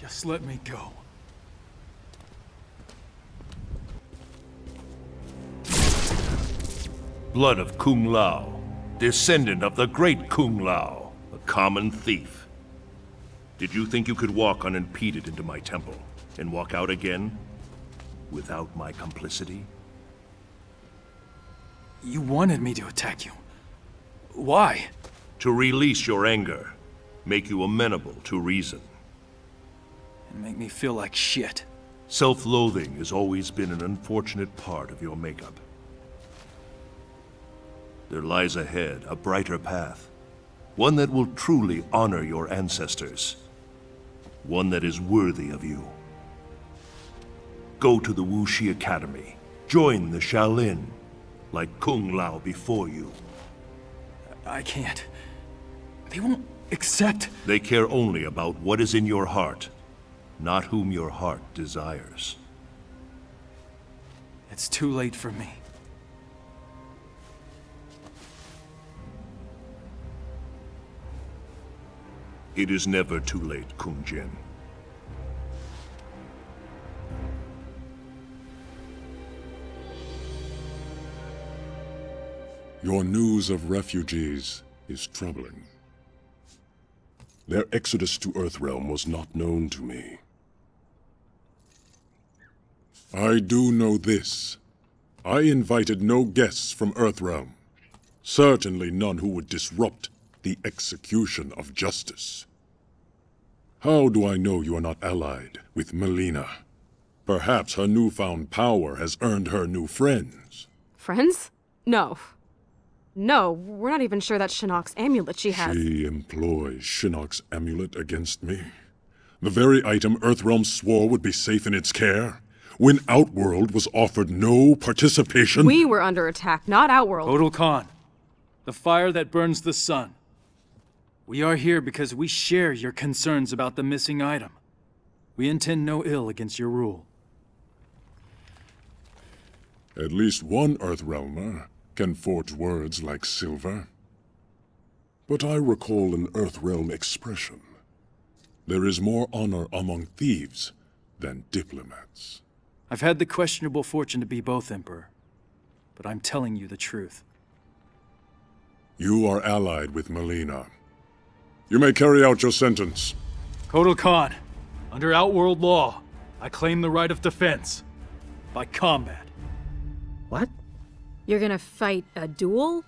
Just let me go. Blood of Kung Lao, descendant of the great Kung Lao, a common thief. Did you think you could walk unimpeded into my temple and walk out again without my complicity? You wanted me to attack you. Why? To release your anger, make you amenable to reason. Make me feel like shit. Self-loathing has always been an unfortunate part of your makeup. There lies ahead a brighter path. One that will truly honor your ancestors. One that is worthy of you. Go to the Wu Shi Academy. Join the Shaolin, like Kung Lao before you. I can't. They won't accept. They care only about what is in your heart, not whom your heart desires. It's too late for me. It is never too late, Kung Jin. Your news of refugees is troubling. Their exodus to Earthrealm was not known to me. I do know this. I invited no guests from Earthrealm. Certainly none who would disrupt the execution of justice. How do I know you are not allied with Mileena? Perhaps her newfound power has earned her new friends. Friends? No. No, we're not even sure that Shinnok's amulet she has. She employs Shinnok's amulet against me. The very item Earthrealm swore would be safe in its care. When Outworld was offered no participation. We were under attack, not Outworld. Kotal Khan, the fire that burns the sun. We are here because we share your concerns about the missing item. We intend no ill against your rule. At least one Earthrealmer can forge words like silver. But I recall an Earthrealm expression. There is more honor among thieves than diplomats. I've had the questionable fortune to be both, Emperor. But I'm telling you the truth. You are allied with Mileena. You may carry out your sentence. Kotal Khan, under Outworld law, I claim the right of defense. By combat. What? You're gonna fight a duel?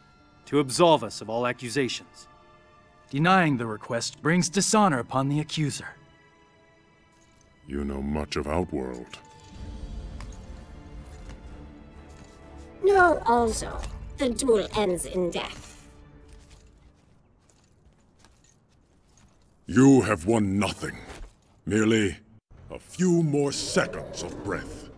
To absolve us of all accusations. Denying the request brings dishonor upon the accuser. You know much of Outworld. Know, also, the duel ends in death. You have won nothing. Merely a few more seconds of breath.